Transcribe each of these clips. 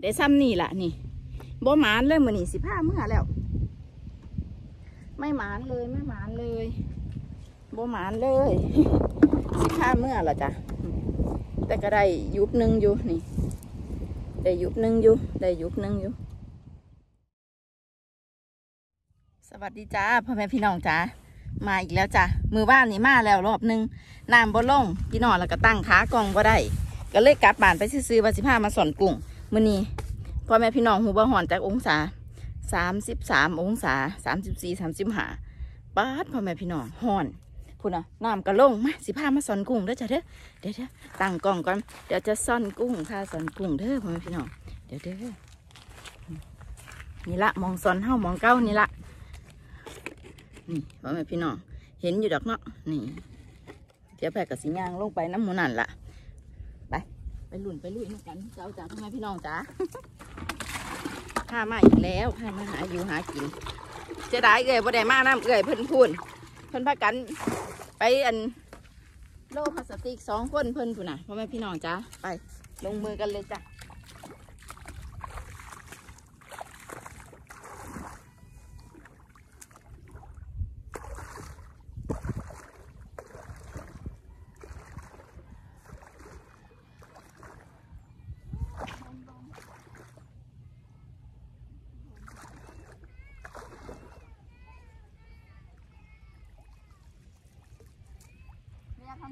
ได้ซ้ำนี่ละนี่บ่หมานเลยมือนี่สิผ้าเมื่อแล้ว ไม่หมานเลยไม่หมานเลยบ่หมานเลยสิผ้าเมื่อละจ้ะแต่ก็ได้ยุบหนึ่งอยู่นี่ได้ยุบหนึ่งอยู่ได้ยุบหนึ่งอยู่ สวัสดีจ้าพ่อแม่พี่น้องจ้ามาอีกแล้วจ้ะมือบ้านนี่มาแล้วรอบหนึงน้ำบ่ลงพี่น้องแล้วก็ตั้งขากองบ่ได้ ก็เลยกลับบ้านไปซื้อว่าสิพามาสอนกุ้ง มื้อนี้พ่อแม่พี่น้องหูบ่ฮ้อนจากองศาสามสิบสามองศาสามสิบสี่สามสิบห้าปาดพ่อแม่พี่น้องฮ้อนพุ่นน่ะน้ำก็ลงมาสิพามาสอนกุ้งเด้อจ้ะเด้อเดี๋ยวเด้อตั้งกล้องก่อนเดี๋ยวจะซ่อนกุ้งพาสอนกุ้งเด้อพ่อแม่พี่น้องเดี๋ยวเด้อนี่ละมองสอนเฮามองเก้านี่ละนี่พ่อแม่พี่น้องเห็นอยู่ดอกเนาะนี่เดี๋ยวแพรกับสิย่างลงไปน้ำหมูนั่นละ ไปหลุ่นไปลุยกันเจ้าจ๋าพ่อแม่พี่น้องจ๋าพามาอีกแล้วพามาหาอยู่หากินเจะได้เกยบ่ได้มาน้ำเกยเพิ่นพูนเพิ่นพากันไปอันโลพลาสติกสองคนเพิ่นพูนน่ะพ่อแม่พี่น้องจ้าไปลงมือกันเลยจ้ะ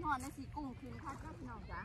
เรียกทอนในสีกุ้งคืนค่ะเจ้าพี่น้องจ้า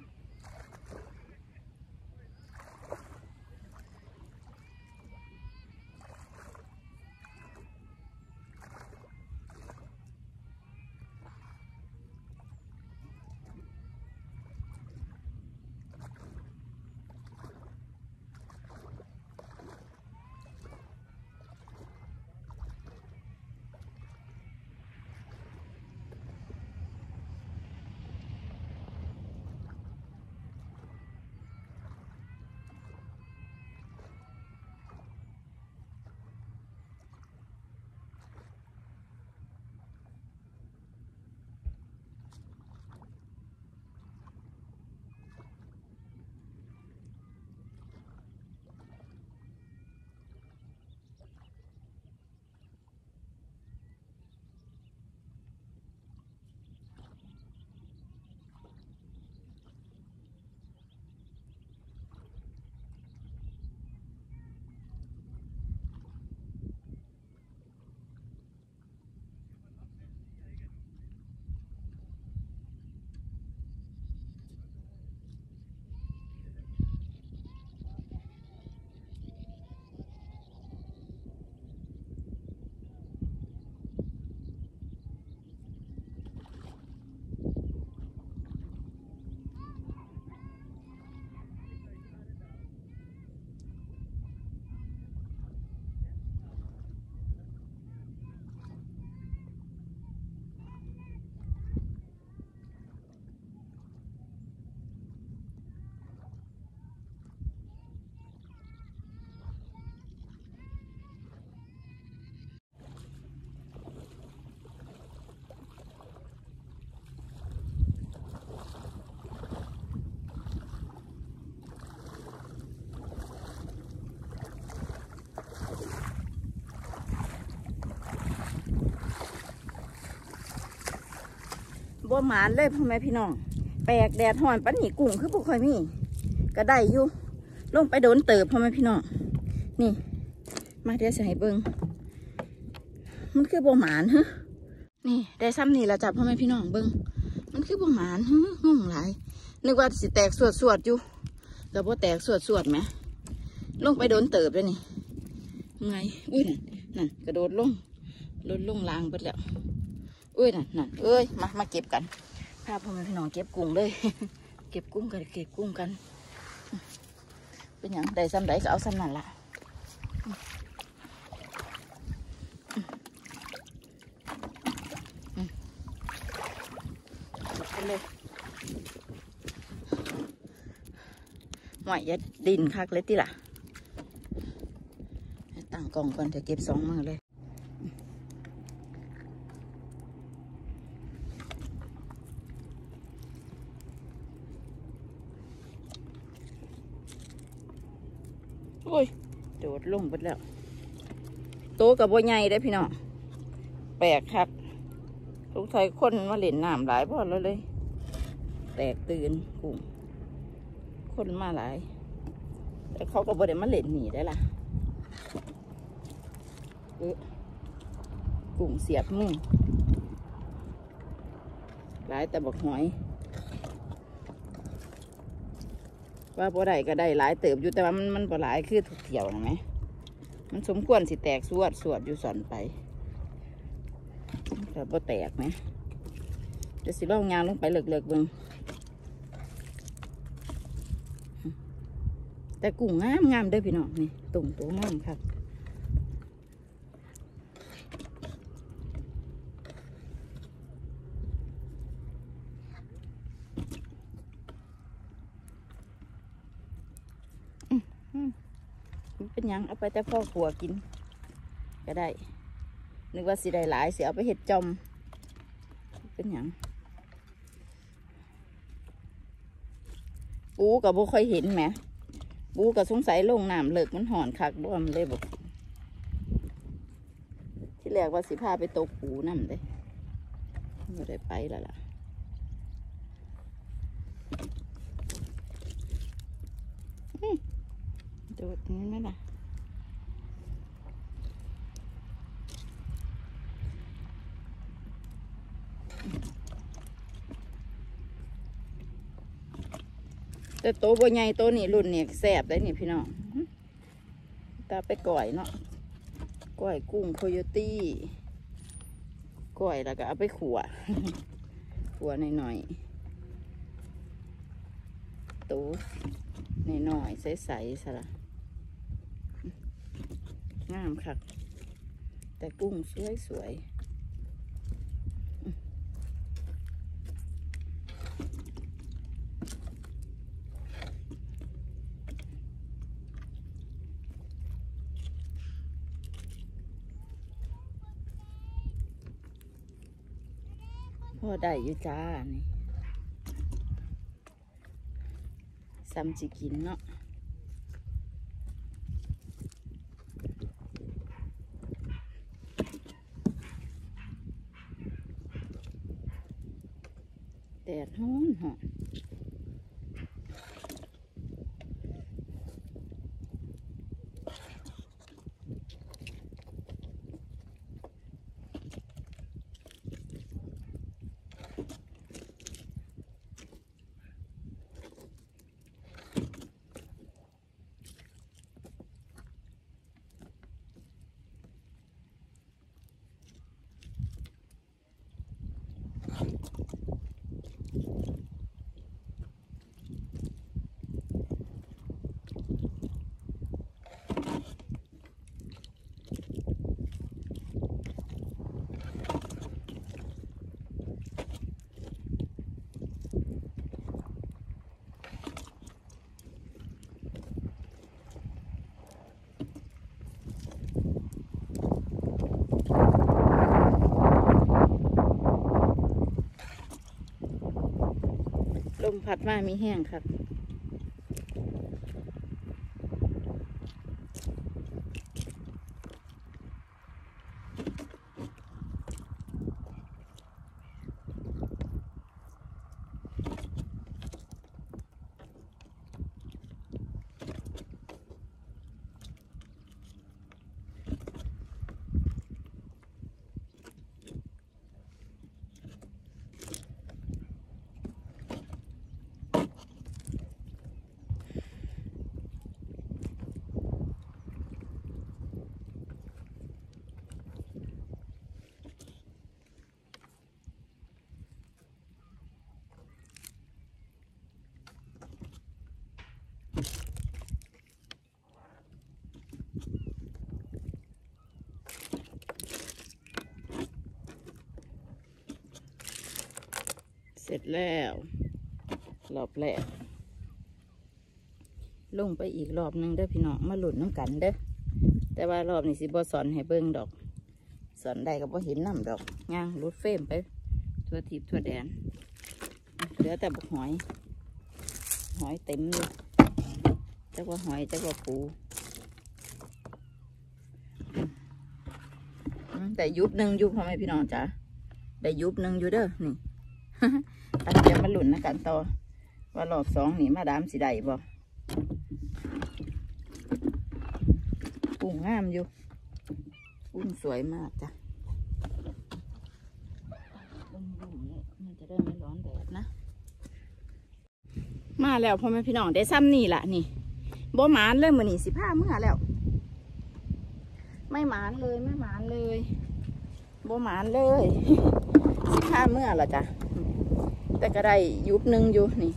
บ่หมานเลยพ่อแม่พี่น้อง แปลกแดดห่อนปันนี่กุ้งคือบ่ค่อยมีก็ได้อยู่ลงไปโดนเติบพ่อแม่พี่น้อง นี่ มาเดี๋ยวให้เบิ่งมันคือบ่หมานฮะนี่ได้ซ้ำนี่ละจ้ะพ่อแม่พี่น้องเบิ่งมันคือบ่หมานฮะงงหลายนึกว่าสิแตกสวดสวดอยู่แต่บ่แตกสวดสวดไหมลงไปโดนเติบเลยนี่ไงอุ้ยนั่นนั่นกระโดดลงลดลงลางเบิดแล้ว อุ้ยนั่นนั่นเอ้ยมามาเก็บกันพาพ่อแม่พี่น้องเก็บกุ้งเลย เก็บกุ้งกันเก็บกุ้งกัน เป็นอย่างใดซ้ำใดก็เอาซ้ำนั่นละอืมเก็บไปเลยหวยยัดดินคักเลยติล่ะ ตั้งกล่องก่อนจะเก็บสองมือเลย โอ้ย โดด ลงหมดแล้ว โตกับบัใหญ่ได้พี่น้อง แปลกครับทุกทายคนมาเล่นน้ำหลายพอแล้วเลย แตกตื่นกุ้งคนมาหลาย แต่เขาก็บ่ได้มาเล่นหนีได้ล่ะเอ๊ะกุ้งเสียบมือหลายแต่บอกหอย ว่าบ่ได้ก็ได้หลายเติบอยู่แต่ว่ามันมันบ่หลายคือถูกเที่ยวนะไหม มันสมควรสิแตกสวดสวดอยู่สอนไปแต่บ่แตกไหมเดี๋ยวสิล่องยางลงไปเลิกๆเบิ่งแต่กุ้งงามงามได้พี่น้องนี่ตุ่มตัวงามครับ มันเป็นห ยังเอาไปแต่พ่อขัวกิน ก็ได้ นึกว่าสิได้หลายสิเอาไปเห็ดจอมเป็นหยังปูกับบ่ค่อยเห็นแหมปูกับสงสัยลงน้ำเลิกมันห่อนคักบ่มันเลยบอกที่แรกว่าสิพาไปตกปูน้ำเลยไม่ได้ไปแล้วล่ะโดดนี้ไหมล่ะ แต่โตบ่ใหญ่โตนี่รุ่นนี่แสบได้นี่พี่น้องตาไปก่อยเนาะก่อยกุ้งโคโยตี้ก่อยแล้วก็เอาไปขัวขัวหน่อยๆโตหน่อยๆใสๆสละงามค่ะแต่กุ้งสวยๆ พ่อได้อยู่จ้านี่ซ้ำจิกินเนาะ แดดฮ้อนหอน ลมพัดมามีแห้งครับ เสร็จแล้วรอบแรกลงไปอีกรอบนึงเด้อพี่น้องมาหลุดน้ำกันเด้อแต่ว่ารอบนี้สิบอสอนให้เบิ้งดอก สอนได้กับ่เห็นน้ำดอกย่างรูดเฟมไป ทั่วทิพย์ทั่วแดนเหลือแต่บหอย หอยเต็มเลยจักว่าหอยจักว่าปูแต่ยุบหนึ่งยุบพ่ไหมพี่น้องจ๋าแต่ยุบหนึ่งอยู่เด้อนี่ เดี๋ยวมาหลุนนะกันต่อ ว่ารอบสองนี่มาดามสิได้บ่กุ้งงามอยู่กุ้งสวยมากจ้ะลมๆเนี่ยมันจะได้ไม่ร้อนแดดนะ มาแล้วพ่อแม่พี่น้องได้ซ้ำนี่ล่ะนี่บ่หมานเลยมือนี่สิผ้าเมื่อแล้ว ไม่หมานเลยไม่หมานเลยบ่หมานเลยสิผ้าเมื่อละจ้ะ แต่ก็ได้ยุบหนึ่งอยู่นี่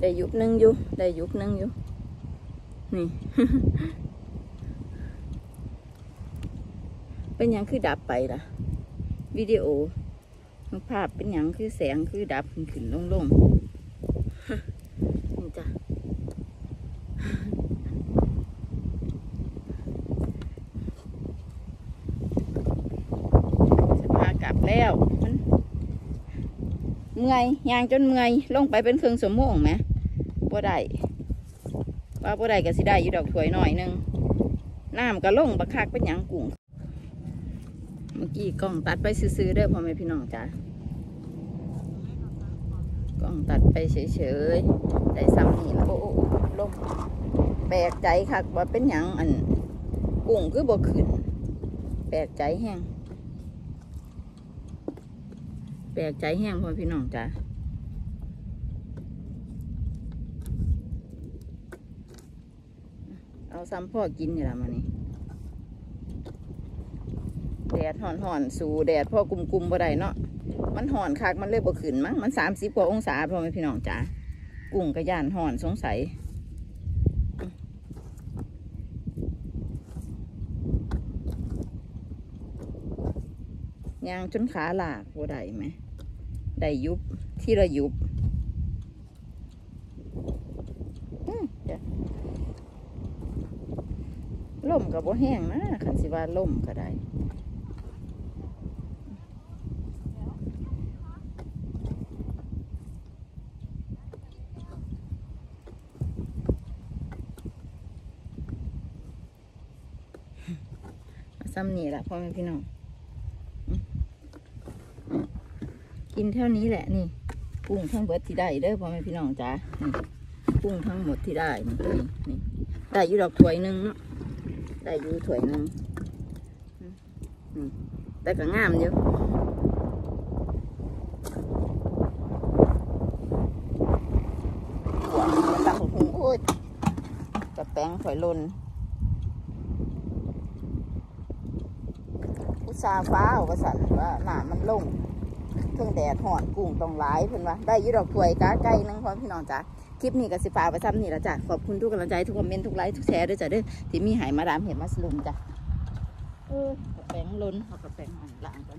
ได้ยุบหนึ่งอยู่ได้ยุบหนึ่งอยู่นี่ เป็นยังคือดับไปล่ะ วิดีโอภาพเป็นยังคือแสงคือดับขึ้นขึ้นลงลง นี่จ้ะ จะพากลับแล้วมันเมื่อยยางจนเมื่อยลงไปเป็นเครื่องสมโมงไหมบ่ได้ว่าบ่ได้ก็สิได้อยู่ดอกถวยหน่อยหนึงน้ำก็ลงบักคักเป็นหยังกุ้งเมื่อกี้กล้องตัดไปซื้อๆเด้อพ่อแม่พี่น้องจ้ะกล้องตัดไปเฉยๆได้ซ้ำนี่แล้วโอ้ลมแปลกใจค่ะว่าเป็นหยังอันกุ้งคือบ่ขึ้นแปลกใจแห้ง แปลกใจแห้งพ่อพี่น้องจ้ะเอาซ้ำพ่อกินนี่ละมานี่แดดห่อนห่อนสู่แดดพ่อกุมกุมบ่ได้เนาะมันห่อนคักมันเลยบ่ขึ้นมั้งมันสามสิบกว่าองศาพ่อแม่พี่น้องจ๋ากุ้งกระย่านห่อนสงสัย ยางจนขาหลากบ่ได้ไหมได้ยุบที่ระยุบล่มกับบ่แห้งนะคันสิว่าล่มก็ได้ซ้ำนี่แหละพ่อแม่พี่น้องอืม กินเท่านี้แหละนี่กุ้งทั้งเบิดที่ได้เด้อพ่อแม่พี่น้องจ้านี่กุ้งทั้งหมดที่ได้นี่นี่ได้อยู่ดอกถวยหนึ่งเนาะได้อยู่ถวยหนึ่งนี่แต่ก็งามอยู่ตักหุงโอ้ยกระแป้งถอยลนอุตสาฟ้าอาว่าสันว่าหนามันลง เครื่องแดดห่อนกุ้งต้องหลายเพิ่นว่าได้ยี่ดอกถวยก้าไก่นึงพร้อมพี่น้องจ้ะคลิปนี้ก็สิฟ้ากไปซ้ำนี่ละจ้ะขอบคุณทุกกำลังใจทุกคอมเมนต์ทุกไลค์ทุกแชร์ด้วยจ้ะเด้อที่มีหายมาดามเห็นมาสลุมจ้ะเออกระแปงล้นเอากระแปงอ่อนล้างก่อน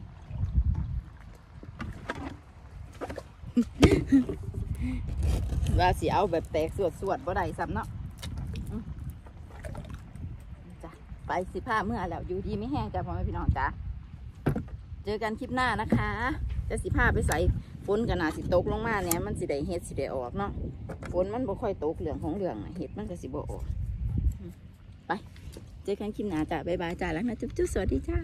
ว่าสิเอาแบบแตกสวดสวดบ่ได้ซ้ำเนาะจ้ะไปสิผ้าเมื่อแล้วอยู่ดีไม่แห้งจ้ะพ่อแม่พี่น้องจ้ะเจอกันคลิปหน้านะคะ จะสิผ้าไปใส่ฝนกันนาสิตกลงมาเนี่ยมันสิได้เห็ดสิได้ออกเนาะฝนมันบ่ค่อยตกเหลืองของเหลืองเห็ดมันก็สิบ่ออกไปเจอกันคลิปหน้าจ้ะบ๊ายบายจ้ะแล้วนะจุ๊บจุ๊บสวัสดีจ้า